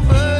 some